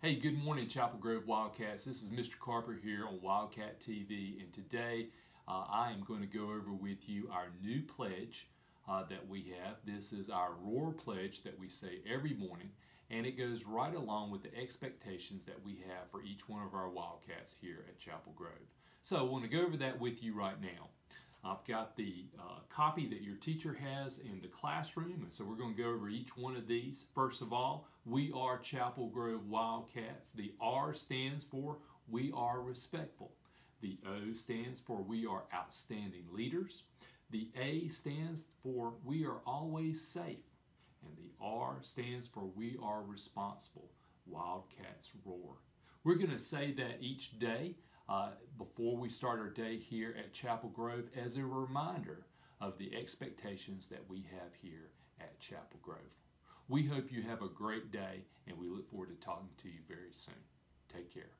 Hey, good morning, Chapel Grove Wildcats. This is Mr. Carper here on Wildcat TV, and today uh, I am going to go over with you our new pledge uh, that we have. This is our Roar Pledge that we say every morning, and it goes right along with the expectations that we have for each one of our Wildcats here at Chapel Grove. So I want to go over that with you right now. I've got the uh, copy that your teacher has in the classroom, and so we're going to go over each one of these. First of all, we are Chapel Grove Wildcats. The R stands for we are respectful. The O stands for we are outstanding leaders. The A stands for we are always safe. And the R stands for we are responsible. Wildcats roar. We're going to say that each day uh, before we start our day here at Chapel Grove as a reminder of the expectations that we have here at Chapel Grove. We hope you have a great day and we look forward to talking to you very soon. Take care.